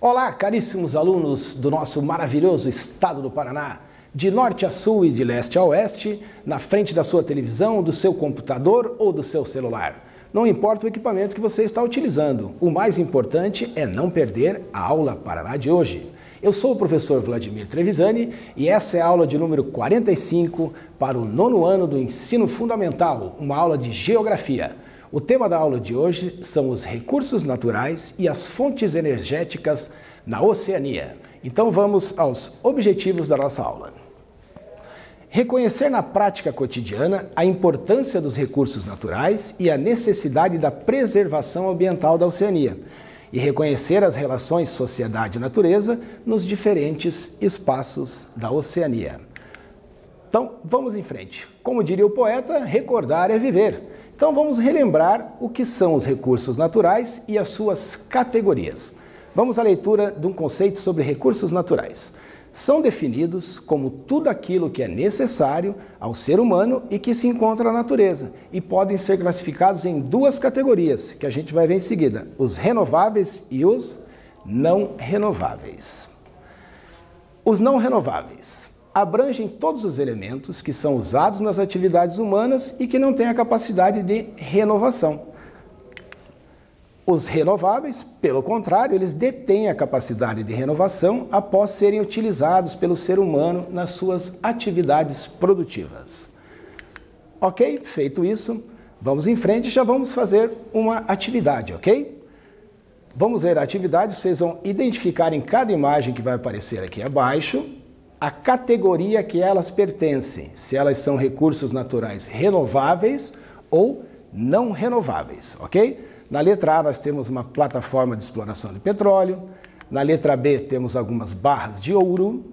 Olá, caríssimos alunos do nosso maravilhoso estado do Paraná. De norte a sul e de leste a oeste, na frente da sua televisão, do seu computador ou do seu celular. Não importa o equipamento que você está utilizando, o mais importante é não perder a aula Paraná de hoje. Eu sou o professor Vladimir Trevisani e essa é a aula de número 45 para o nono ano do ensino fundamental, uma aula de geografia. O tema da aula de hoje são os recursos naturais e as fontes energéticas na Oceania. Então vamos aos objetivos da nossa aula. Reconhecer na prática cotidiana a importância dos recursos naturais e a necessidade da preservação ambiental da Oceania e reconhecer as relações sociedade-natureza nos diferentes espaços da Oceania. Então, vamos em frente. Como diria o poeta, recordar é viver. Então, vamos relembrar o que são os recursos naturais e as suas categorias. Vamos à leitura de um conceito sobre recursos naturais são definidos como tudo aquilo que é necessário ao ser humano e que se encontra na natureza, e podem ser classificados em duas categorias, que a gente vai ver em seguida: os renováveis e os não renováveis. Os não renováveis abrangem todos os elementos que são usados nas atividades humanas e que não têm a capacidade de renovação. Os renováveis, pelo contrário, eles detêm a capacidade de renovação após serem utilizados pelo ser humano nas suas atividades produtivas. Ok? Feito isso, vamos em frente e já vamos fazer uma atividade, ok? Vamos ver a atividade, vocês vão identificar em cada imagem que vai aparecer aqui abaixo a categoria que elas pertencem, se elas são recursos naturais renováveis ou não renováveis, ok? Na letra A, nós temos uma plataforma de exploração de petróleo. Na letra B, temos algumas barras de ouro.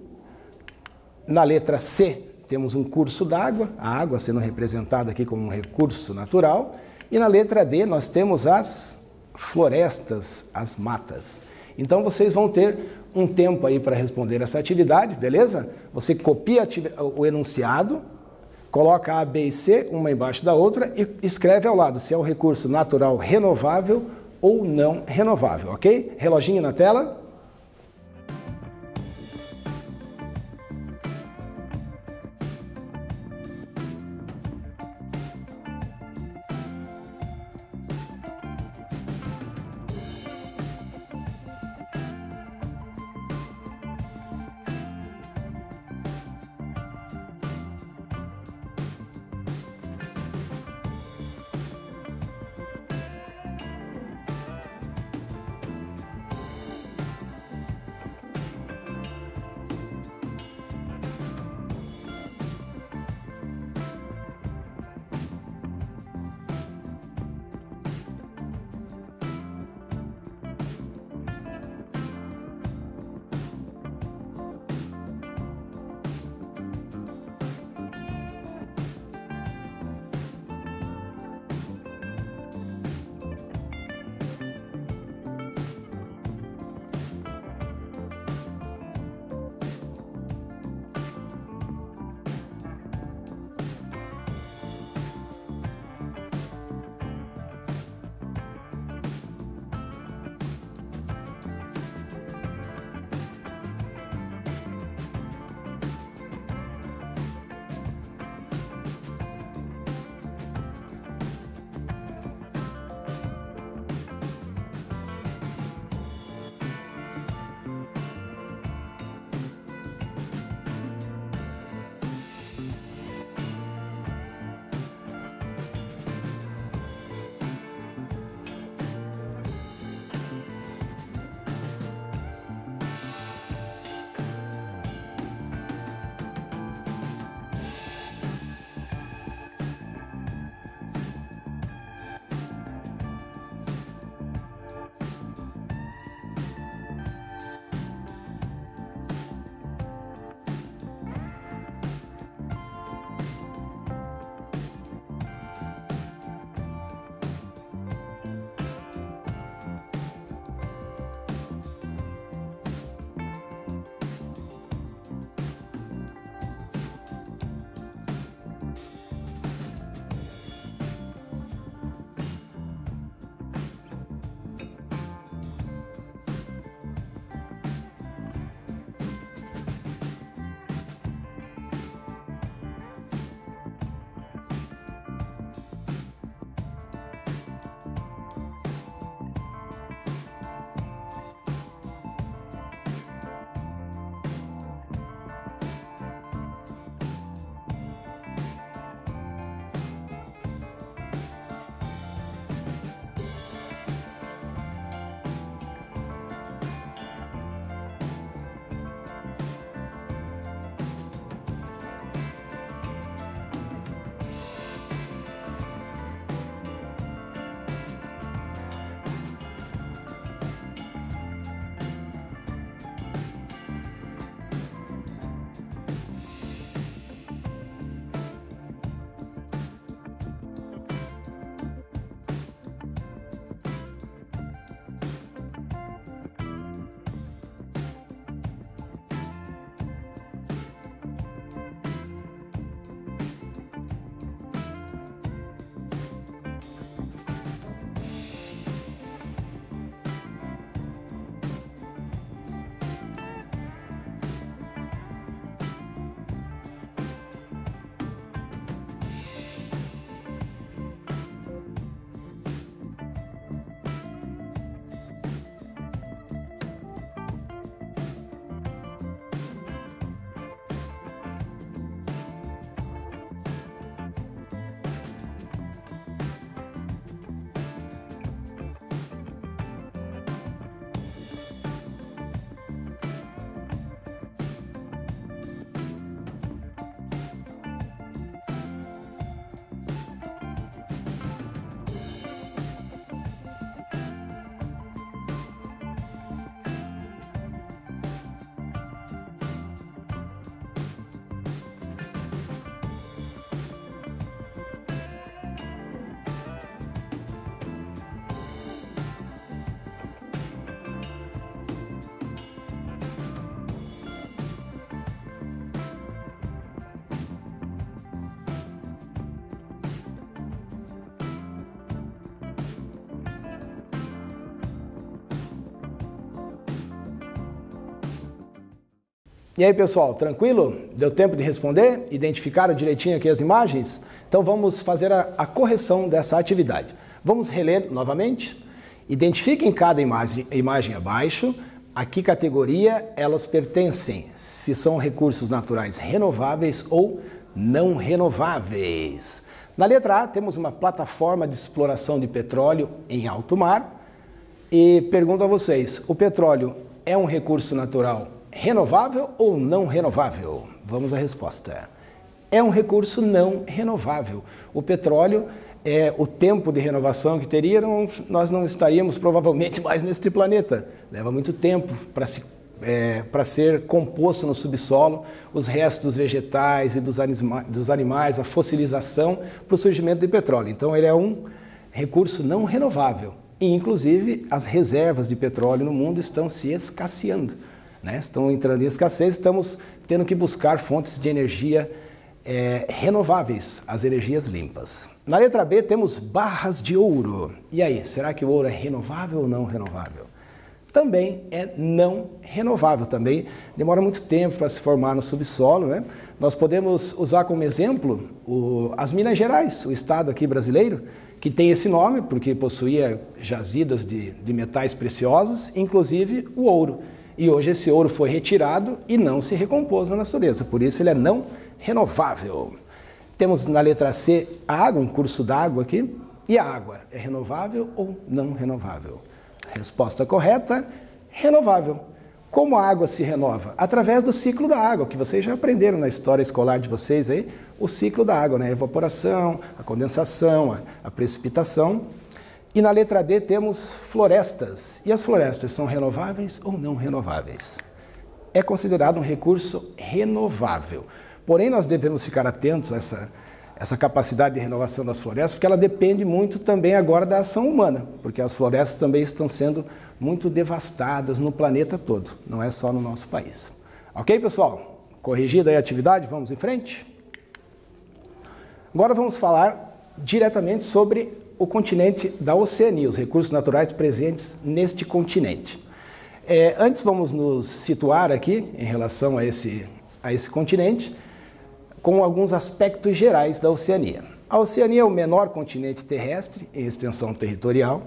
Na letra C, temos um curso d'água, a água sendo representada aqui como um recurso natural. E na letra D, nós temos as florestas, as matas. Então, vocês vão ter um tempo aí para responder essa atividade, beleza? Você copia o enunciado, Coloca A, B e C, uma embaixo da outra, e escreve ao lado se é um recurso natural renovável ou não renovável, ok? Reloginho na tela. E aí, pessoal, tranquilo? Deu tempo de responder? Identificaram direitinho aqui as imagens? Então vamos fazer a, a correção dessa atividade. Vamos reler novamente? Identifiquem cada imagem, imagem abaixo, a que categoria elas pertencem, se são recursos naturais renováveis ou não renováveis. Na letra A, temos uma plataforma de exploração de petróleo em alto mar. E pergunto a vocês: o petróleo é um recurso natural renovável ou não renovável? Vamos à resposta. É um recurso não renovável. O petróleo, é, o tempo de renovação que teria, não, nós não estaríamos provavelmente mais neste planeta. Leva muito tempo para se é, para ser composto no subsolo os restos vegetais e dos, anima dos animais, a fossilização para o surgimento de petróleo. Então, ele é um recurso não renovável. E, inclusive, as reservas de petróleo no mundo estão se escasseando né? estão entrando em escassez, estamos tendo que buscar fontes de energia é, renováveis, as energias limpas. Na letra B temos barras de ouro. E aí, será que o ouro é renovável ou não renovável? Também é não renovável, também demora muito tempo para se formar no subsolo. Né? Nós podemos usar como exemplo o, as Minas Gerais, o estado aqui brasileiro, que tem esse nome porque possuía jazidas de, de metais preciosos, inclusive o ouro. E hoje esse ouro foi retirado e não se recompôs na natureza, por isso ele é não renovável. Temos na letra C a água, um curso d'água aqui. E a água é renovável ou não renovável? Resposta correta: renovável. Como a água se renova? Através do ciclo da água, que vocês já aprenderam na história escolar de vocês aí, o ciclo da água, né? A evaporação, a condensação, a, precipitação. E na letra D temos florestas. E as florestas são renováveis ou não renováveis? É considerado um recurso renovável. Porém, nós devemos ficar atentos a essa, essa capacidade de renovação das florestas, porque ela depende muito também agora da ação humana, porque as florestas também estão sendo muito devastadas no planeta todo, não é só no nosso país. Ok, pessoal? Corrigida a atividade, vamos em frente? Agora vamos falar diretamente sobre o continente da Oceania, os recursos naturais presentes neste continente. É, antes vamos nos situar aqui em relação a esse, a esse continente com alguns aspectos gerais da Oceania. A Oceania é o menor continente terrestre em extensão territorial,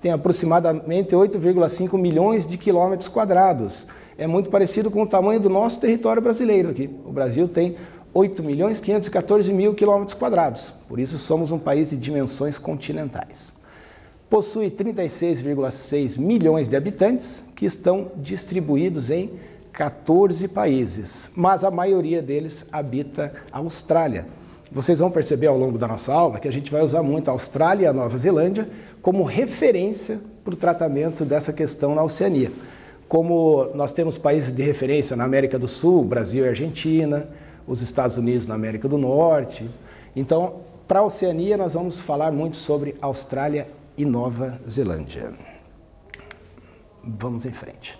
tem aproximadamente 8,5 milhões de quilômetros quadrados. É muito parecido com o tamanho do nosso território brasileiro aqui. O Brasil tem 8 milhões 514 mil quilômetros quadrados. Por isso somos um país de dimensões continentais. Possui 36,6 milhões de habitantes que estão distribuídos em 14 países, mas a maioria deles habita a Austrália. Vocês vão perceber ao longo da nossa aula que a gente vai usar muito a Austrália e a Nova Zelândia como referência para o tratamento dessa questão na Oceania. Como nós temos países de referência na América do Sul, Brasil e Argentina, os Estados Unidos na América do Norte. Então, para a Oceania, nós vamos falar muito sobre Austrália e Nova Zelândia. Vamos em frente.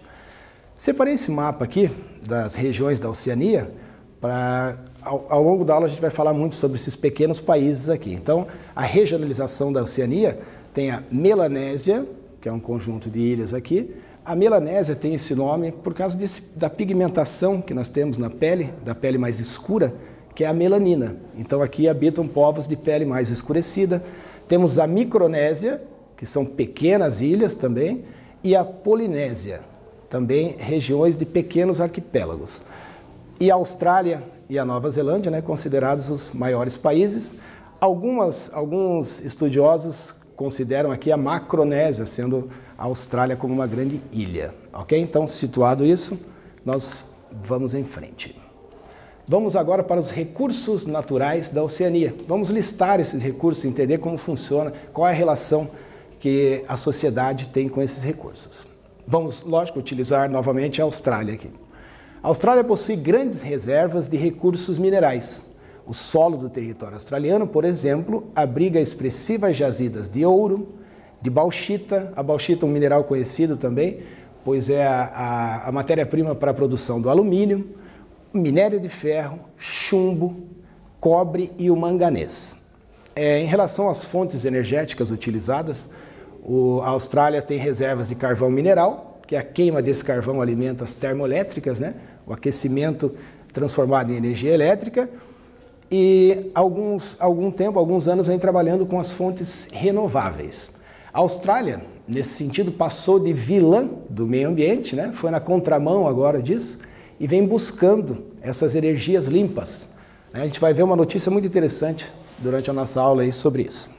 Separei esse mapa aqui das regiões da Oceania para ao, longo da aula a gente vai falar muito sobre esses pequenos países aqui. Então, a regionalização da Oceania tem a Melanésia, que é um conjunto de ilhas aqui, a melanésia tem esse nome por causa desse, da pigmentação que nós temos na pele, da pele mais escura, que é a melanina. Então aqui habitam povos de pele mais escurecida. Temos a Micronésia, que são pequenas ilhas também, e a Polinésia, também regiões de pequenos arquipélagos. E a Austrália e a Nova Zelândia, né, considerados os maiores países. Algumas, alguns estudiosos consideram aqui a Macronésia sendo a Austrália como uma grande ilha. Ok? Então, situado isso, nós vamos em frente. Vamos agora para os recursos naturais da Oceania. Vamos listar esses recursos, entender como funciona, qual é a relação que a sociedade tem com esses recursos. Vamos, lógico, utilizar novamente a Austrália aqui. A Austrália possui grandes reservas de recursos minerais. O solo do território australiano, por exemplo, abriga expressivas jazidas de ouro, de bauxita. A bauxita é um mineral conhecido também, pois é a, a, a matéria-prima para a produção do alumínio, minério de ferro, chumbo, cobre e o manganês. É, em relação às fontes energéticas utilizadas, o, a Austrália tem reservas de carvão mineral, que a queima desse carvão alimenta as termoelétricas, né? o aquecimento transformado em energia elétrica e alguns, algum tempo, alguns anos vem trabalhando com as fontes renováveis. A Austrália, nesse sentido, passou de vilã do meio ambiente, né? foi na contramão agora disso, e vem buscando essas energias limpas. Né? A gente vai ver uma notícia muito interessante durante a nossa aula aí sobre isso.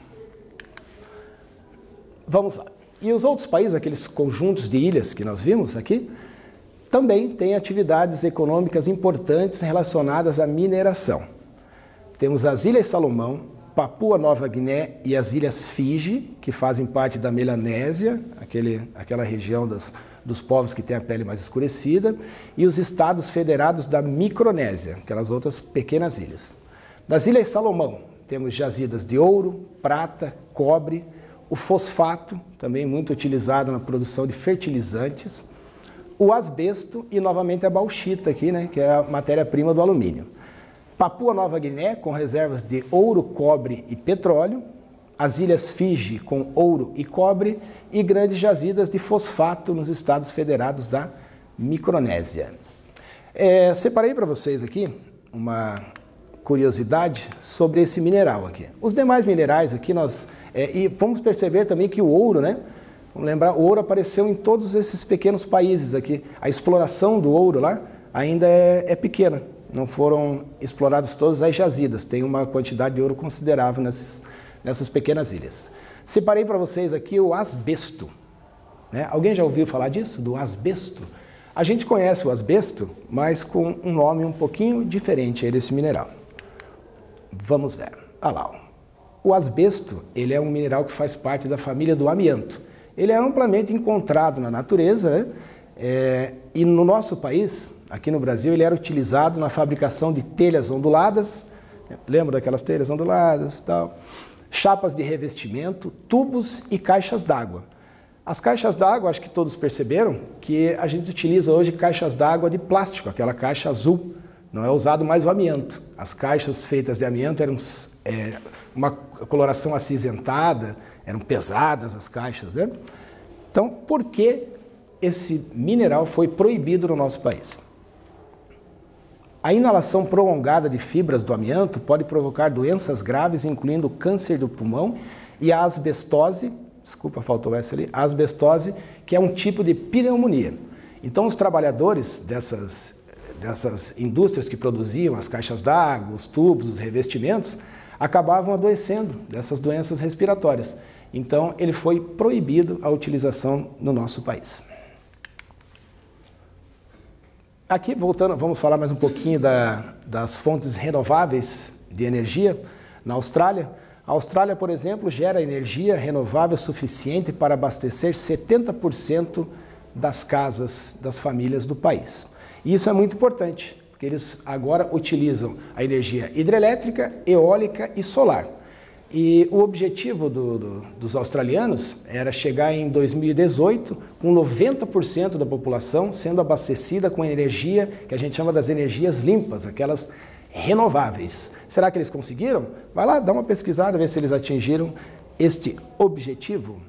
Vamos lá. E os outros países, aqueles conjuntos de ilhas que nós vimos aqui, também têm atividades econômicas importantes relacionadas à mineração. Temos as Ilhas Salomão, Papua Nova Guiné e as Ilhas Fiji, que fazem parte da Melanésia, aquele, aquela região dos, dos povos que têm a pele mais escurecida, e os estados federados da Micronésia, aquelas outras pequenas ilhas. Das Ilhas Salomão, temos jazidas de ouro, prata, cobre, o fosfato, também muito utilizado na produção de fertilizantes, o asbesto e novamente a bauxita aqui, né, que é a matéria-prima do alumínio. Papua Nova Guiné, com reservas de ouro, cobre e petróleo, as Ilhas Fiji, com ouro e cobre, e grandes jazidas de fosfato nos estados federados da Micronésia. É, separei para vocês aqui uma curiosidade sobre esse mineral aqui. Os demais minerais aqui nós é, e vamos perceber também que o ouro, né? Vamos lembrar, o ouro apareceu em todos esses pequenos países aqui. A exploração do ouro lá ainda é, é pequena não foram explorados todas as jazidas, tem uma quantidade de ouro considerável nessas, nessas pequenas ilhas. Separei para vocês aqui o asbesto. Né? Alguém já ouviu falar disso, do asbesto? A gente conhece o asbesto, mas com um nome um pouquinho diferente desse mineral. Vamos ver. Olha lá. O asbesto ele é um mineral que faz parte da família do amianto. Ele é amplamente encontrado na natureza né? é, e no nosso país Aqui no Brasil ele era utilizado na fabricação de telhas onduladas, lembra daquelas telhas onduladas tal? Chapas de revestimento, tubos e caixas d'água. As caixas d'água, acho que todos perceberam que a gente utiliza hoje caixas d'água de plástico, aquela caixa azul. Não é usado mais o amianto. As caixas feitas de amianto eram é, uma coloração acinzentada, eram pesadas as caixas, né? Então, por que esse mineral foi proibido no nosso país? A inalação prolongada de fibras do amianto pode provocar doenças graves, incluindo câncer do pulmão e a asbestose, desculpa, faltou essa ali, a asbestose, que é um tipo de pneumonia. Então, os trabalhadores dessas, dessas indústrias que produziam as caixas d'água, os tubos, os revestimentos, acabavam adoecendo dessas doenças respiratórias. Então, ele foi proibido a utilização no nosso país. Aqui, voltando, vamos falar mais um pouquinho da, das fontes renováveis de energia na Austrália. A Austrália, por exemplo, gera energia renovável suficiente para abastecer 70% das casas das famílias do país. E isso é muito importante, porque eles agora utilizam a energia hidrelétrica, eólica e solar. E o objetivo do, do, dos australianos era chegar em 2018 com 90% da população sendo abastecida com energia que a gente chama das energias limpas, aquelas renováveis. Será que eles conseguiram? Vai lá, dá uma pesquisada, ver se eles atingiram este objetivo.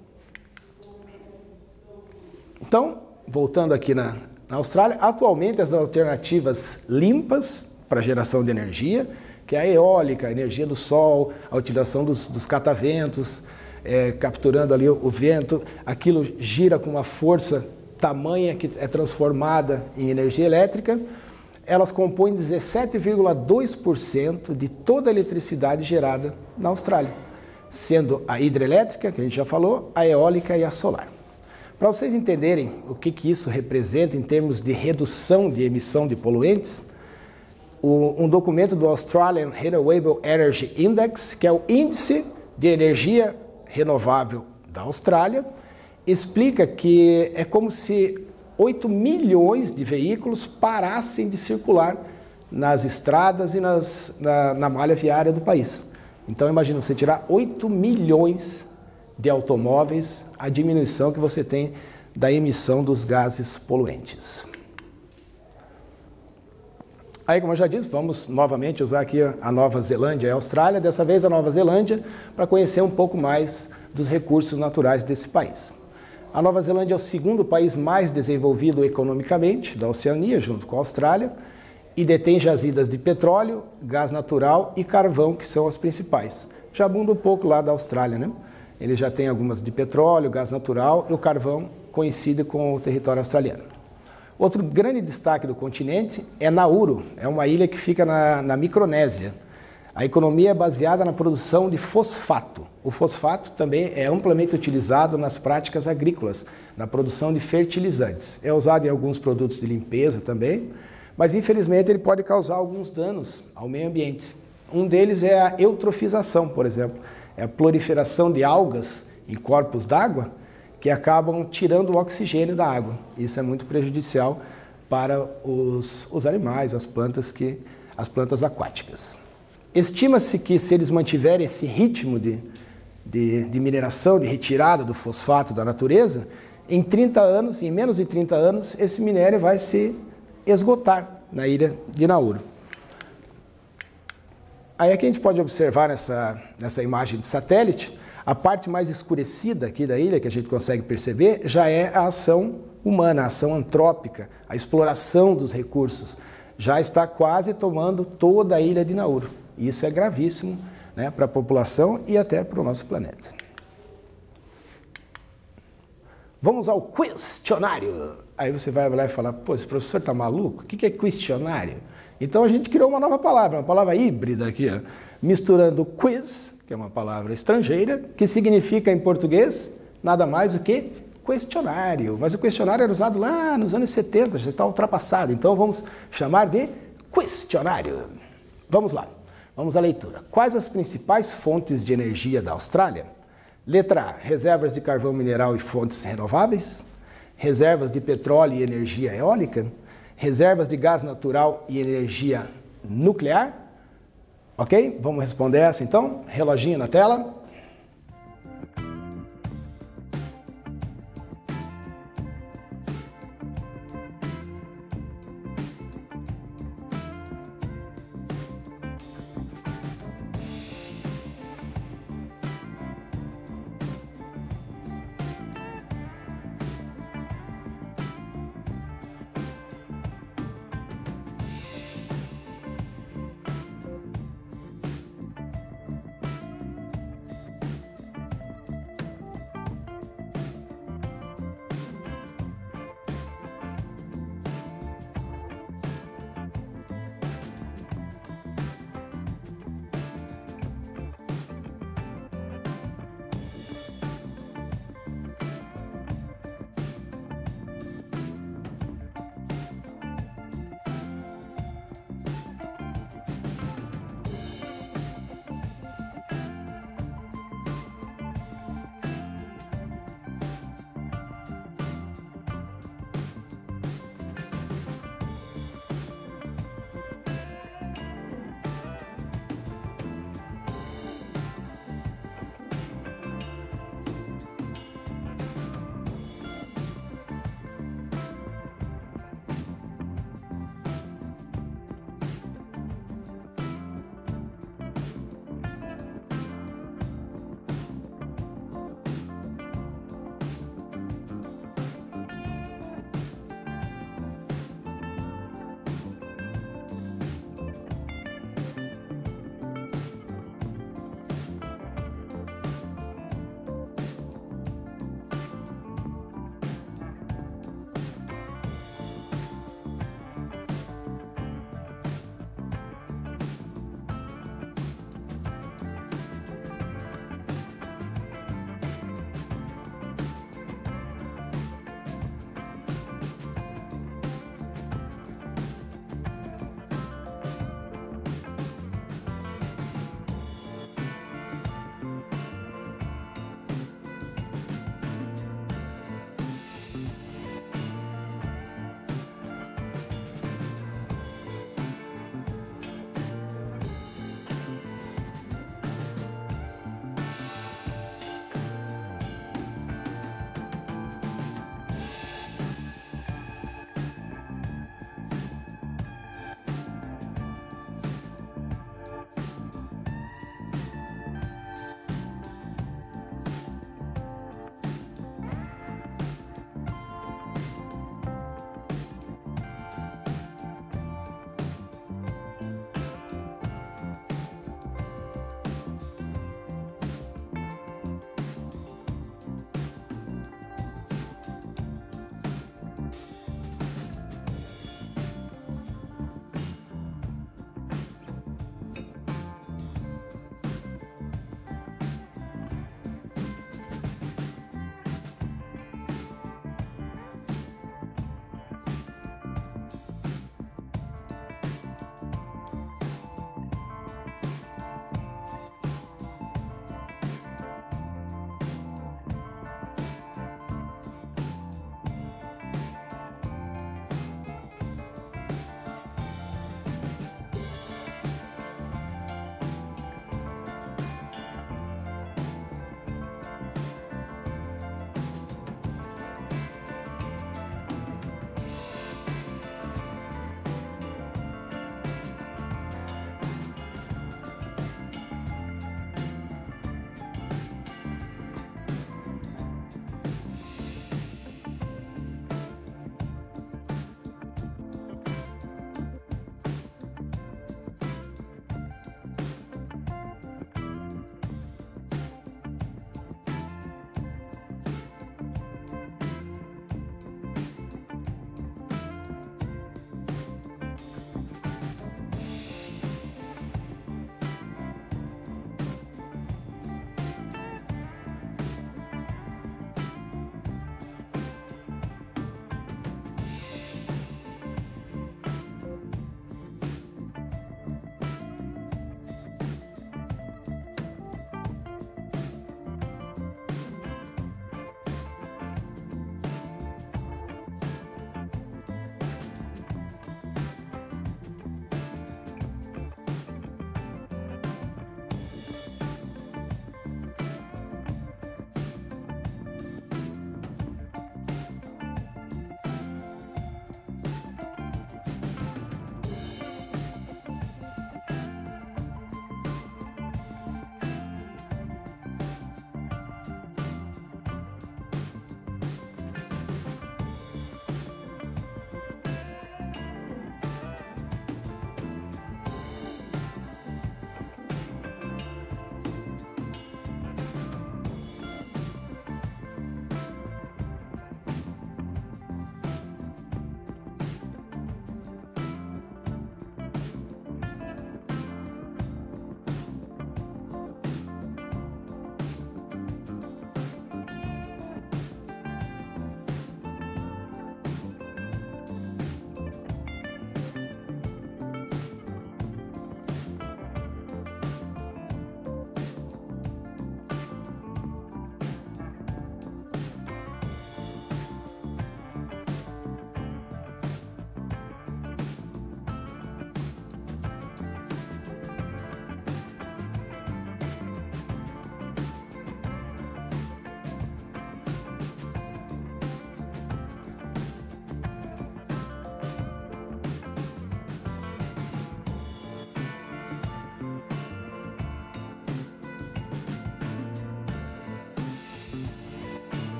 Então, voltando aqui na, na Austrália, atualmente as alternativas limpas para geração de energia que é a eólica, a energia do sol, a utilização dos, dos cataventos, é, capturando ali o, o vento, aquilo gira com uma força tamanha que é transformada em energia elétrica, elas compõem 17,2% de toda a eletricidade gerada na Austrália, sendo a hidrelétrica, que a gente já falou, a eólica e a solar. Para vocês entenderem o que, que isso representa em termos de redução de emissão de poluentes, um documento do Australian Renewable Energy Index, que é o índice de energia renovável da Austrália, explica que é como se 8 milhões de veículos parassem de circular nas estradas e nas, na, na malha viária do país. Então imagina você tirar 8 milhões de automóveis, a diminuição que você tem da emissão dos gases poluentes. Aí, como eu já disse, vamos novamente usar aqui a Nova Zelândia e a Austrália, dessa vez a Nova Zelândia, para conhecer um pouco mais dos recursos naturais desse país. A Nova Zelândia é o segundo país mais desenvolvido economicamente da Oceania, junto com a Austrália, e detém jazidas de petróleo, gás natural e carvão, que são as principais. Já abunda um pouco lá da Austrália, né? Ele já tem algumas de petróleo, gás natural e o carvão coincide com o território australiano. Outro grande destaque do continente é Nauru, é uma ilha que fica na, na Micronésia. A economia é baseada na produção de fosfato. O fosfato também é amplamente utilizado nas práticas agrícolas, na produção de fertilizantes. É usado em alguns produtos de limpeza também, mas infelizmente ele pode causar alguns danos ao meio ambiente. Um deles é a eutrofização, por exemplo, é a proliferação de algas em corpos d'água que acabam tirando o oxigênio da água. Isso é muito prejudicial para os, os animais, as plantas, que, as plantas aquáticas. Estima-se que se eles mantiverem esse ritmo de, de, de, mineração, de retirada do fosfato da natureza, em 30 anos, em menos de 30 anos, esse minério vai se esgotar na ilha de Nauru. Aí aqui a gente pode observar nessa, nessa imagem de satélite a parte mais escurecida aqui da ilha, que a gente consegue perceber, já é a ação humana, a ação antrópica, a exploração dos recursos. Já está quase tomando toda a ilha de Nauru. Isso é gravíssimo né, para a população e até para o nosso planeta. Vamos ao questionário. Aí você vai lá e falar, pô, esse professor está maluco? O que é questionário? Então a gente criou uma nova palavra, uma palavra híbrida aqui, ó, misturando quiz é uma palavra estrangeira, que significa em português nada mais do que questionário. Mas o questionário era usado lá nos anos 70, já está ultrapassado. Então vamos chamar de questionário. Vamos lá, vamos à leitura. Quais as principais fontes de energia da Austrália? Letra A: reservas de carvão mineral e fontes renováveis. Reservas de petróleo e energia eólica. Reservas de gás natural e energia nuclear Ok? Vamos responder essa então? Reloginho na tela.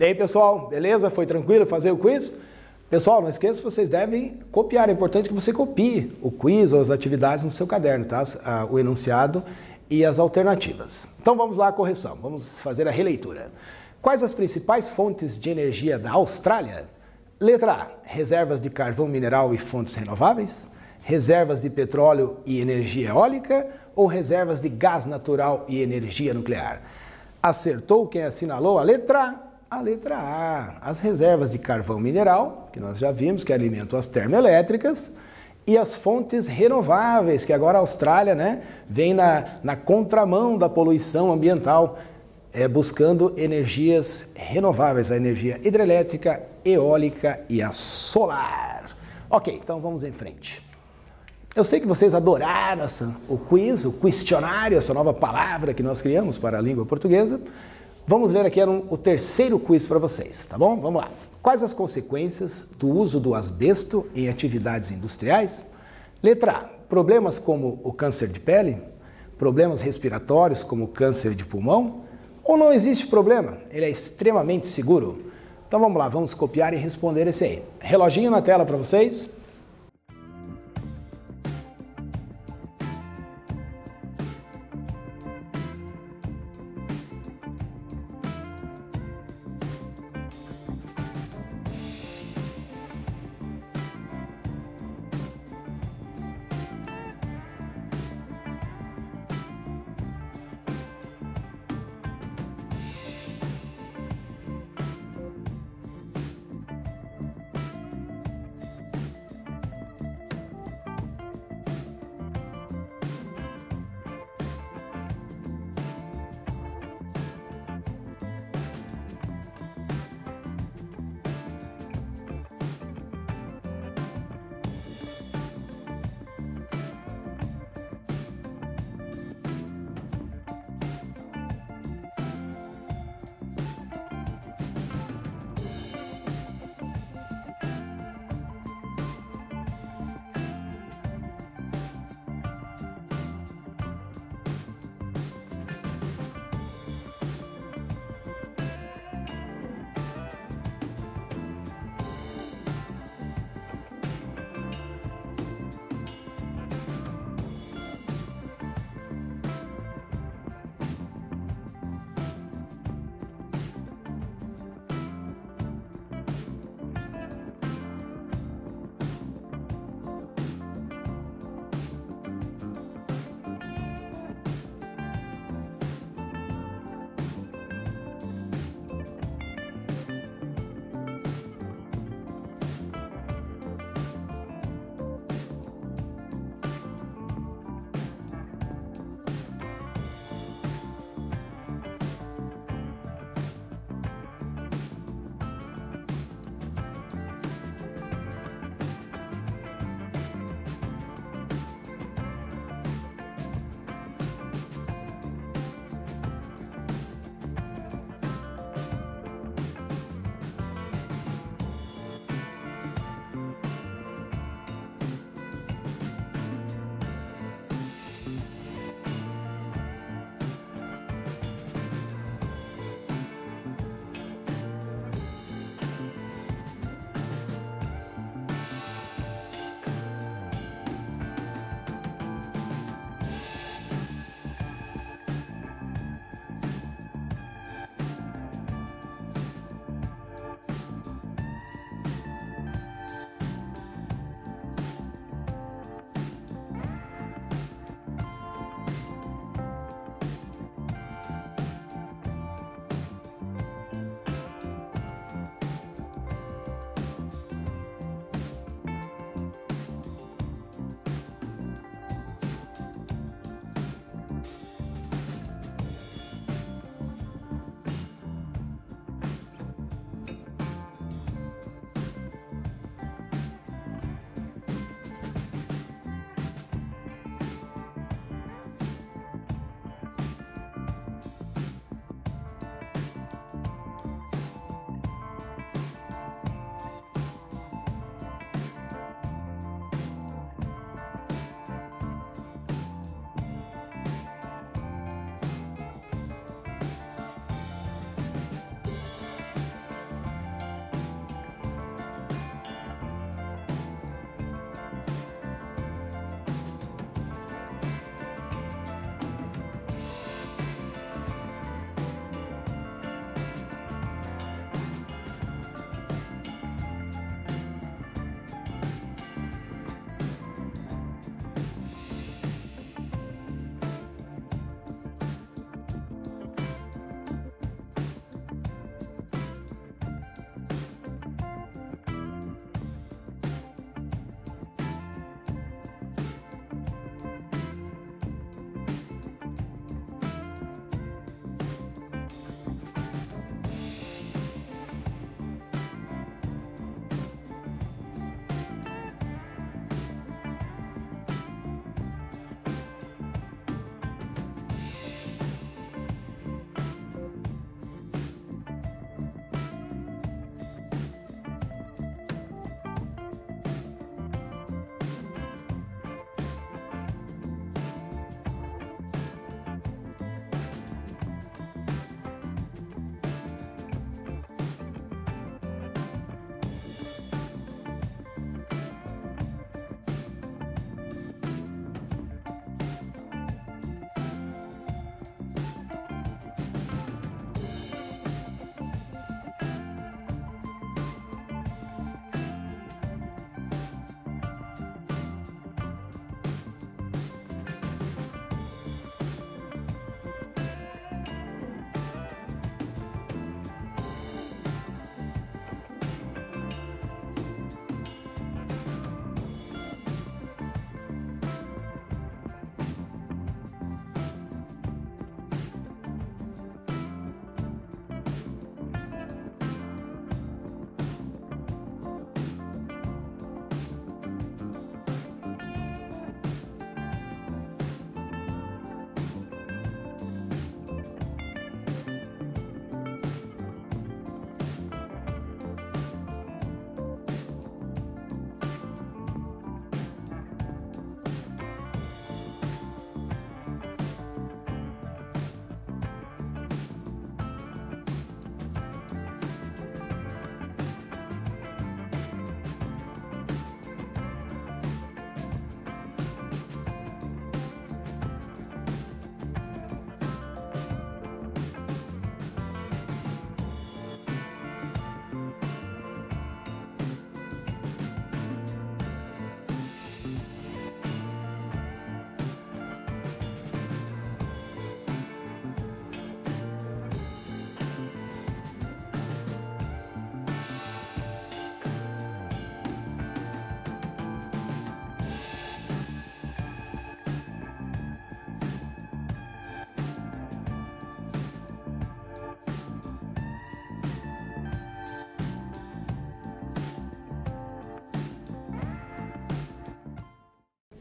E aí, pessoal, beleza? Foi tranquilo fazer o quiz? Pessoal, não esqueça que vocês devem copiar. É importante que você copie o quiz ou as atividades no seu caderno, tá? O enunciado e as alternativas. Então vamos lá a correção. Vamos fazer a releitura. Quais as principais fontes de energia da Austrália? Letra A: reservas de carvão mineral e fontes renováveis, reservas de petróleo e energia eólica ou reservas de gás natural e energia nuclear. Acertou quem assinalou a letra a letra A, as reservas de carvão mineral, que nós já vimos que alimentam as termoelétricas, e as fontes renováveis, que agora a Austrália né, vem na, na contramão da poluição ambiental, é, buscando energias renováveis, a energia hidrelétrica, eólica e a solar. Ok, então vamos em frente. Eu sei que vocês adoraram essa, o quiz, o questionário, essa nova palavra que nós criamos para a língua portuguesa. Vamos ler aqui o terceiro quiz para vocês, tá bom? Vamos lá. Quais as consequências do uso do asbesto em atividades industriais? Letra A. Problemas como o câncer de pele, problemas respiratórios como o câncer de pulmão, ou não existe problema? Ele é extremamente seguro? Então vamos lá, vamos copiar e responder esse aí. Reloginho na tela para vocês.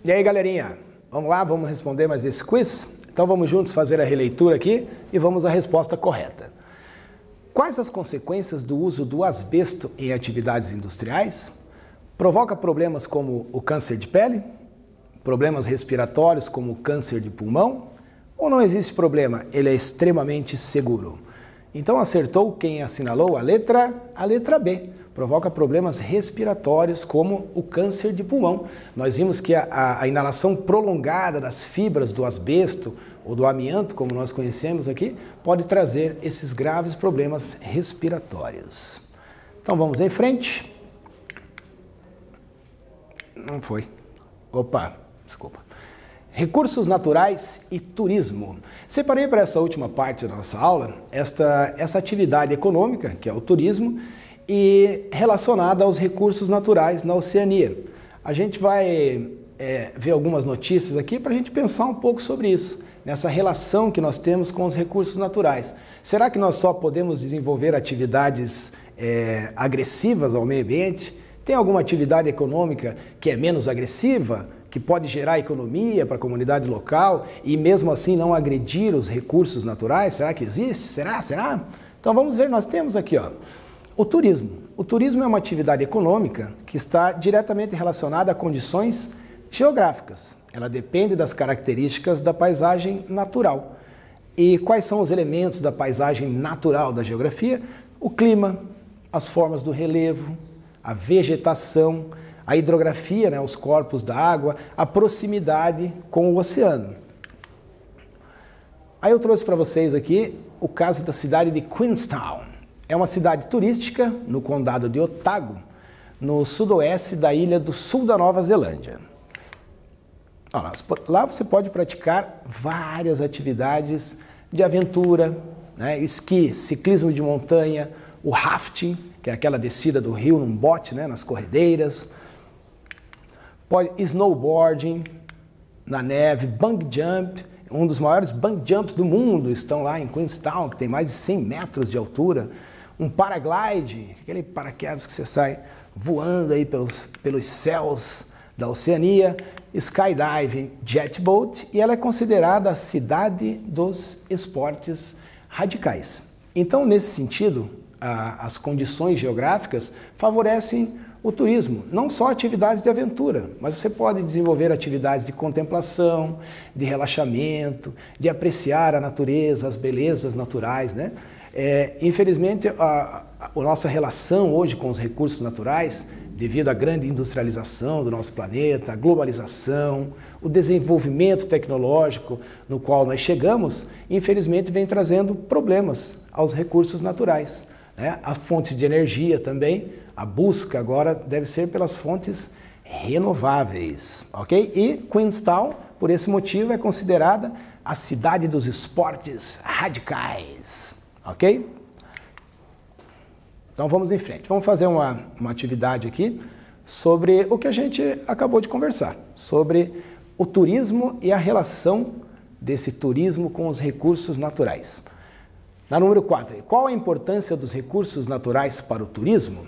E aí, galerinha? Vamos lá, vamos responder mais esse quiz? Então vamos juntos fazer a releitura aqui e vamos à resposta correta. Quais as consequências do uso do asbesto em atividades industriais? Provoca problemas como o câncer de pele, problemas respiratórios como o câncer de pulmão, ou não existe problema, ele é extremamente seguro? Então acertou quem assinalou a letra a letra B provoca problemas respiratórios como o câncer de pulmão. Nós vimos que a, a, a inalação prolongada das fibras do asbesto ou do amianto, como nós conhecemos aqui, pode trazer esses graves problemas respiratórios. Então vamos em frente. Não foi. Opa, desculpa. Recursos naturais e turismo. Separei para essa última parte da nossa aula esta, essa atividade econômica, que é o turismo, e relacionada aos recursos naturais na Oceania. A gente vai é, ver algumas notícias aqui para a gente pensar um pouco sobre isso, nessa relação que nós temos com os recursos naturais. Será que nós só podemos desenvolver atividades é, agressivas ao meio ambiente? Tem alguma atividade econômica que é menos agressiva, que pode gerar economia para a comunidade local e mesmo assim não agredir os recursos naturais? Será que existe? Será? Será? Então vamos ver, nós temos aqui, ó. O turismo. O turismo é uma atividade econômica que está diretamente relacionada a condições geográficas. Ela depende das características da paisagem natural. E quais são os elementos da paisagem natural da geografia? O clima, as formas do relevo, a vegetação, a hidrografia, né, os corpos da água, a proximidade com o oceano. Aí eu trouxe para vocês aqui o caso da cidade de Queenstown. É uma cidade turística no condado de Otago, no sudoeste da ilha do sul da Nova Zelândia. Lá você pode praticar várias atividades de aventura, né? esqui, ciclismo de montanha, o rafting, que é aquela descida do rio num bote, né? nas corredeiras, pode snowboarding na neve, bungee jump, um dos maiores bungee jumps do mundo estão lá em Queenstown, que tem mais de 100 metros de altura um paraglide, aquele paraquedas que você sai voando aí pelos, pelos céus da Oceania, skydiving, jetboat, e ela é considerada a cidade dos esportes radicais. Então, nesse sentido, a, as condições geográficas favorecem o turismo, não só atividades de aventura, mas você pode desenvolver atividades de contemplação, de relaxamento, de apreciar a natureza, as belezas naturais, né? É, infelizmente, a, a, nossa relação hoje com os recursos naturais, devido à grande industrialização do nosso planeta, a globalização, o desenvolvimento tecnológico no qual nós chegamos, infelizmente vem trazendo problemas aos recursos naturais. Né? A fonte de energia também, a busca agora deve ser pelas fontes renováveis, ok? E Queenstown, por esse motivo, é considerada a cidade dos esportes radicais. Ok? Então vamos em frente. Vamos fazer uma, uma atividade aqui sobre o que a gente acabou de conversar, sobre o turismo e a relação desse turismo com os recursos naturais. Na número 4, qual a importância dos recursos naturais para o turismo?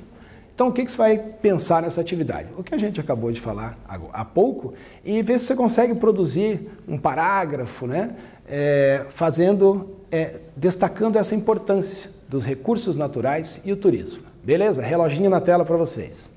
Então, o que, que você vai pensar nessa atividade? O que a gente acabou de falar há pouco e ver se você consegue produzir um parágrafo, né, é, fazendo é, destacando essa importância dos recursos naturais e o turismo. Beleza? Reloginho na tela para vocês.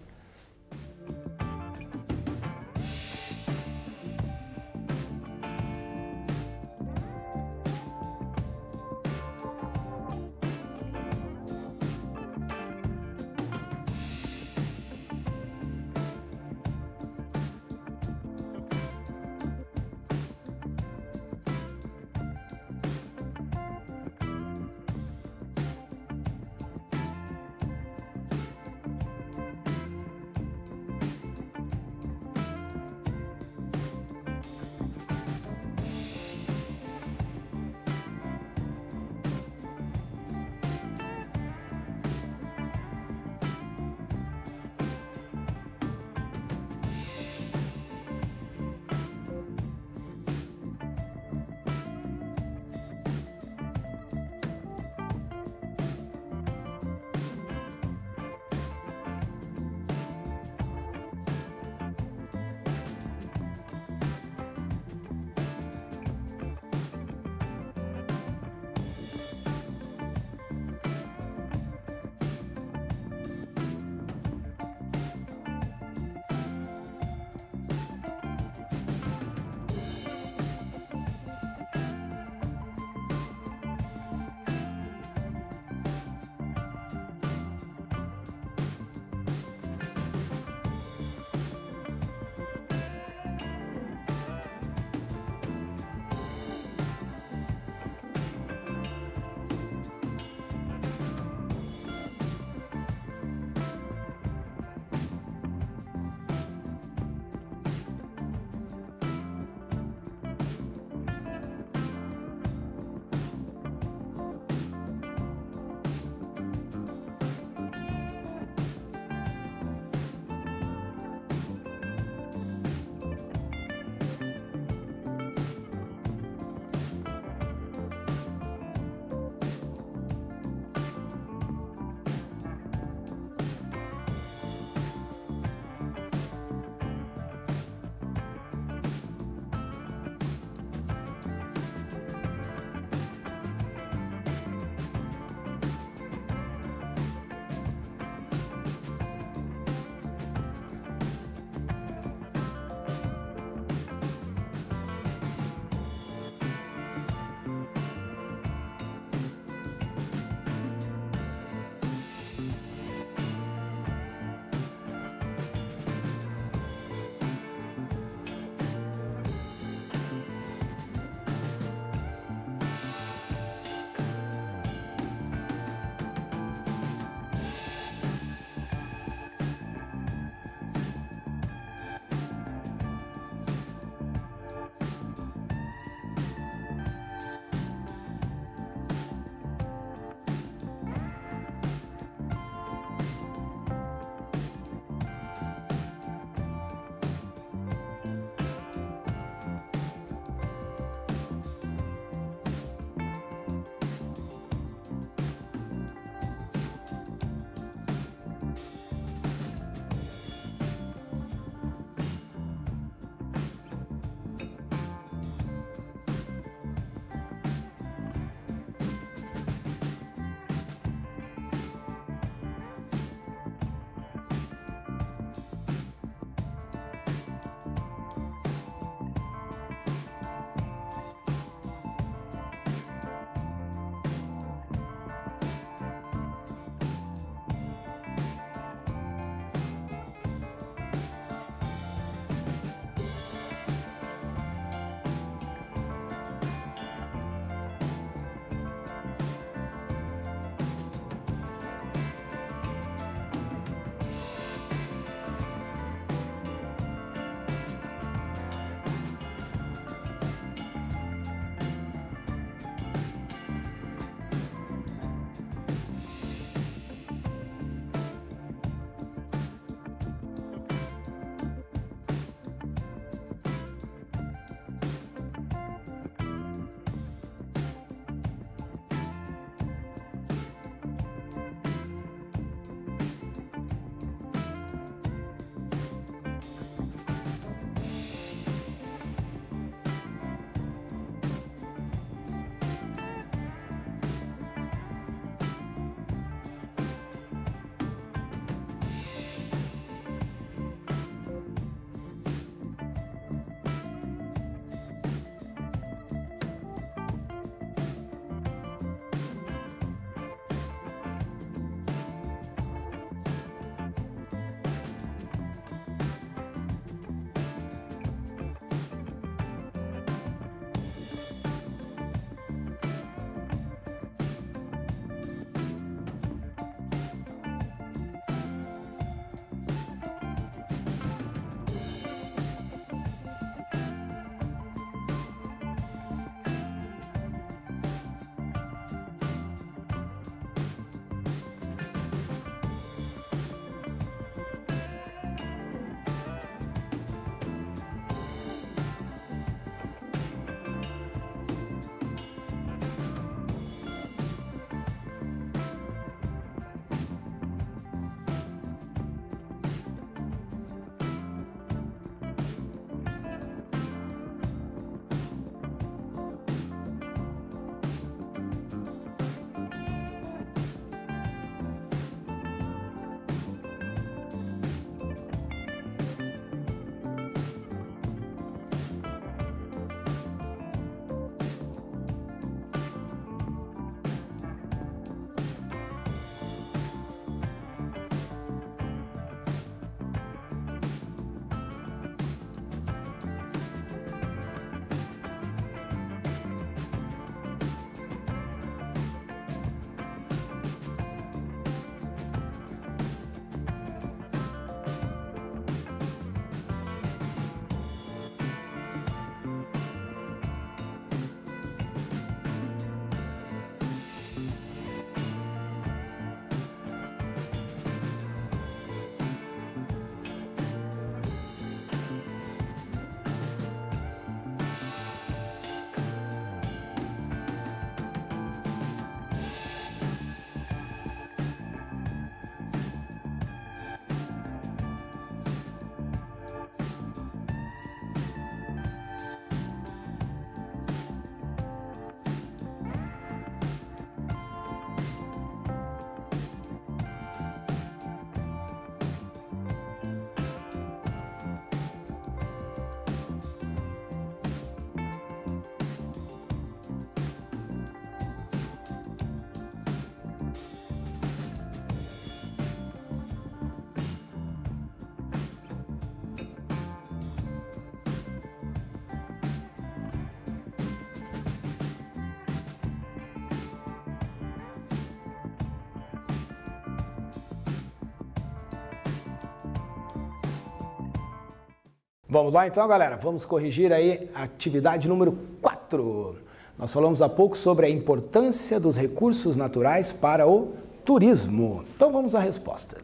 Vamos lá então, galera. Vamos corrigir aí a atividade número 4. Nós falamos há pouco sobre a importância dos recursos naturais para o turismo. Então vamos à resposta.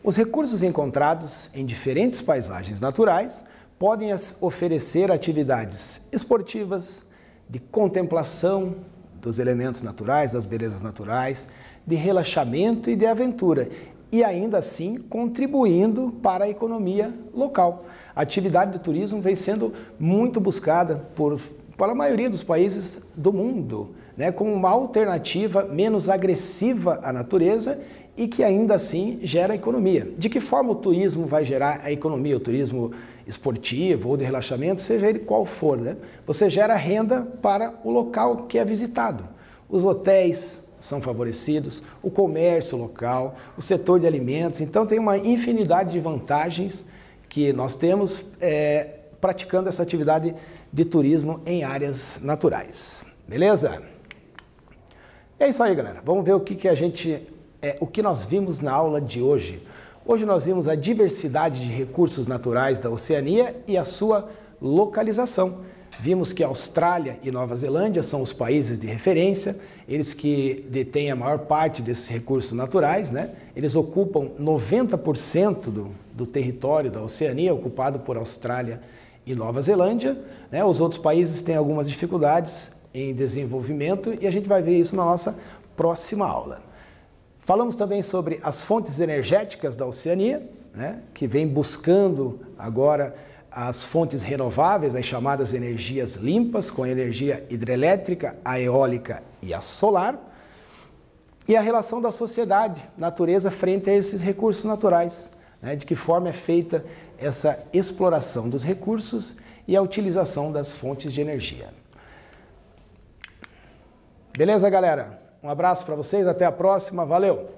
Os recursos encontrados em diferentes paisagens naturais podem oferecer atividades esportivas, de contemplação dos elementos naturais, das belezas naturais, de relaxamento e de aventura, e ainda assim contribuindo para a economia local. A atividade de turismo vem sendo muito buscada por, pela maioria dos países do mundo, né, como uma alternativa menos agressiva à natureza e que ainda assim gera economia. De que forma o turismo vai gerar a economia? O turismo esportivo ou de relaxamento, seja ele qual for, né? Você gera renda para o local que é visitado. Os hotéis são favorecidos, o comércio local, o setor de alimentos. Então tem uma infinidade de vantagens que nós temos é, praticando essa atividade de turismo em áreas naturais. Beleza? É isso aí, galera. Vamos ver o que, que a gente é, o que nós vimos na aula de hoje. Hoje nós vimos a diversidade de recursos naturais da Oceania e a sua localização. Vimos que Austrália e Nova Zelândia são os países de referência, eles que detêm a maior parte desses recursos naturais, né? Eles ocupam 90% do, do território da Oceania, ocupado por Austrália e Nova Zelândia. Né? Os outros países têm algumas dificuldades em desenvolvimento e a gente vai ver isso na nossa próxima aula. Falamos também sobre as fontes energéticas da Oceania, né, que vem buscando agora as fontes renováveis, as chamadas energias limpas, com a energia hidrelétrica, a eólica e a solar, e a relação da sociedade, natureza, frente a esses recursos naturais, né, de que forma é feita essa exploração dos recursos e a utilização das fontes de energia. Beleza, galera? Um abraço para vocês, até a próxima, valeu!